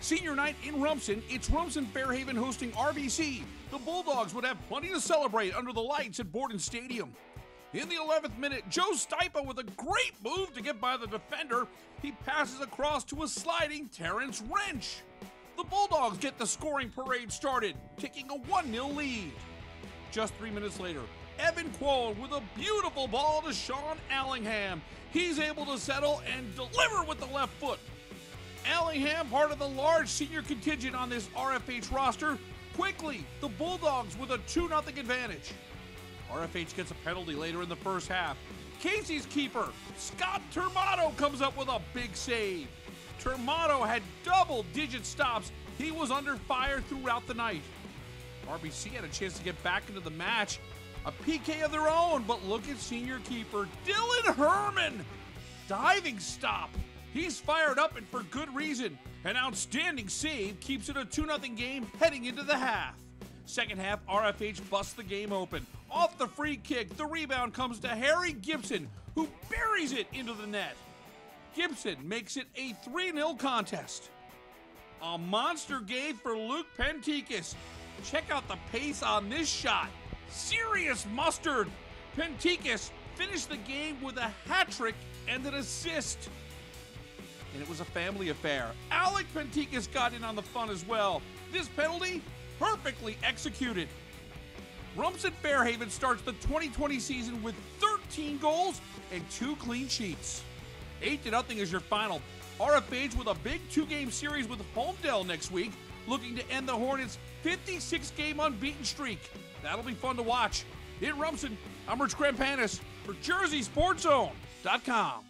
Senior night in Rumson, it's Rumson Fairhaven hosting RBC. The Bulldogs would have plenty to celebrate under the lights at Borden Stadium. In the 11th minute, Joe Stypa with a great move to get by the defender. He passes across to a sliding Terrence Wrench. The Bulldogs get the scoring parade started, taking a 1 0 lead. Just three minutes later, Evan Quon with a beautiful ball to Sean Allingham. He's able to settle and deliver with the left foot. Allingham, part of the large senior contingent on this RFH roster, quickly, the Bulldogs with a 2 0 advantage. RFH gets a penalty later in the first half. Casey's keeper, Scott Termotto, comes up with a big save. Termotto had double digit stops. He was under fire throughout the night. RBC had a chance to get back into the match. A PK of their own, but look at senior keeper Dylan Herman. Diving stop. He's fired up and for good reason. An outstanding save keeps it a 2 0 game heading into the half. Second half, RFH busts the game open. Off the free kick, the rebound comes to Harry Gibson, who buries it into the net. Gibson makes it a 3 0 contest. A monster game for Luke Pentikis. Check out the pace on this shot. Serious mustard. Pentikis finished the game with a hat trick and an assist. And it was a family affair. Alec Pentikis got in on the fun as well. This penalty, perfectly executed. Rumson Fairhaven starts the 2020 season with 13 goals and two clean sheets. 8 to nothing is your final. RFH with a big two game series with Holmdel next week, looking to end the Hornets' 56 game unbeaten streak. That'll be fun to watch. In Rumson, I'm Rich Grampanis for JerseySportsZone.com.